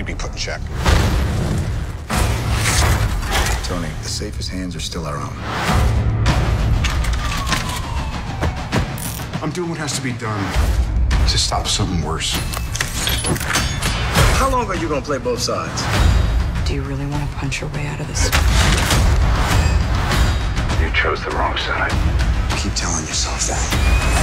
you be put in check. Tony, the safest hands are still our own. I'm doing what has to be done to stop something worse. How long are you gonna play both sides? Do you really want to punch your way out of this? You chose the wrong side. Keep telling yourself that.